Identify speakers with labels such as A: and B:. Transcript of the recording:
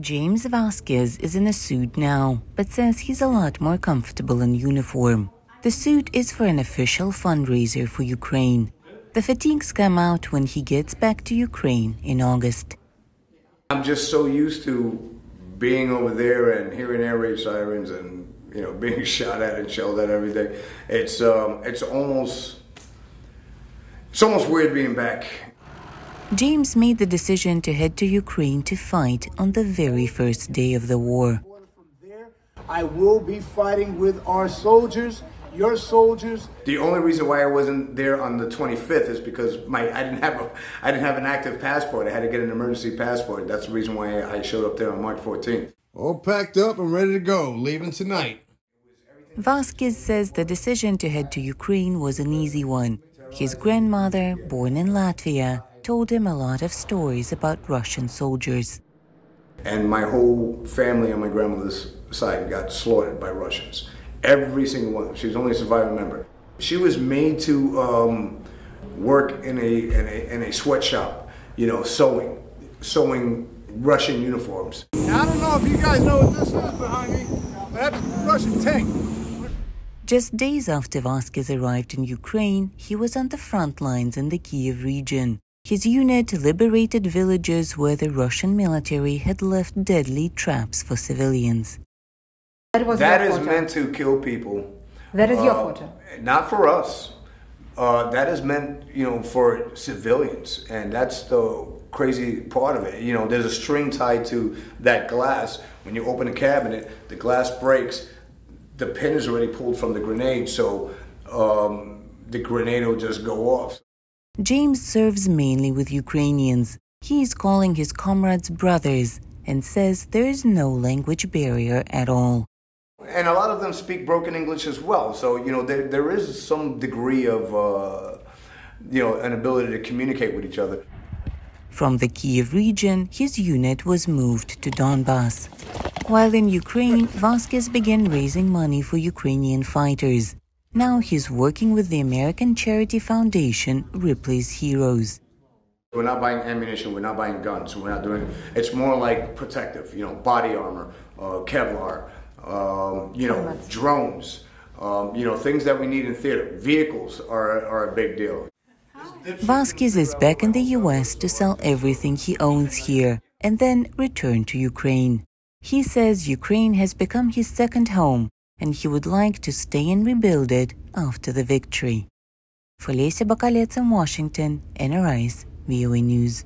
A: James Vasquez is in a suit now, but says he's a lot more comfortable in uniform. The suit is for an official fundraiser for Ukraine. The fatigues come out when he gets back to Ukraine in August.
B: I'm just so used to being over there and hearing air raid sirens and you know being shot at and shelled at every day. It's um, it's almost it's almost weird being back.
A: James made the decision to head to Ukraine to fight on the very first day of the war.
C: I will be fighting with our soldiers, your soldiers.
B: The only reason why I wasn't there on the 25th is because my I didn't have a I didn't have an active passport. I had to get an emergency passport. That's the reason why I showed up there on March 14th.
D: All packed up and ready to go, leaving tonight.
A: Vasquez says the decision to head to Ukraine was an easy one. His grandmother, born in Latvia, told him a lot of stories about Russian soldiers.
B: And my whole family on my grandmother's side got slaughtered by Russians. Every single one. She was only a surviving member. She was made to um, work in a, in a in a sweatshop, you know, sewing, sewing Russian uniforms.
C: Now, I don't know if you guys know what this is behind me. but That's a Russian tank.
A: Just days after Vasquez arrived in Ukraine, he was on the front lines in the Kiev region. His unit liberated villages where the Russian military had left deadly traps for civilians.
E: That was
B: That
E: your
B: is
E: photo.
B: meant to kill people.
E: That is your
B: Uh,
E: photo.
B: Not for us. Uh, that is meant, you know, for civilians, and that's the crazy part of it. You know, there's a string tied to that glass. When you open a cabinet, the glass breaks. The pin is already pulled from the grenade, so um, the grenade will just go off.
A: James serves mainly with Ukrainians. He is calling his comrades brothers and says there is no language barrier at all.
B: And a lot of them speak broken English as well. So, you know, there, there is some degree of, uh, you know, an ability to communicate with each other.
A: From the Kiev region, his unit was moved to Donbass. While in Ukraine, Vasquez began raising money for Ukrainian fighters. Now he's working with the American charity foundation Ripley's Heroes.
B: We're not buying ammunition. We're not buying guns. We're not doing. It's more like protective. You know, body armor, uh, Kevlar. Um, you know, drones. Um, you know, things that we need in theater. Vehicles are are a big deal.
A: Vasquez is back in the US to sell everything he owns here and then return to Ukraine. He says Ukraine has become his second home and he would like to stay and rebuild it after the victory. For Lesia Bakalets in Washington, Anna Rice VOA News.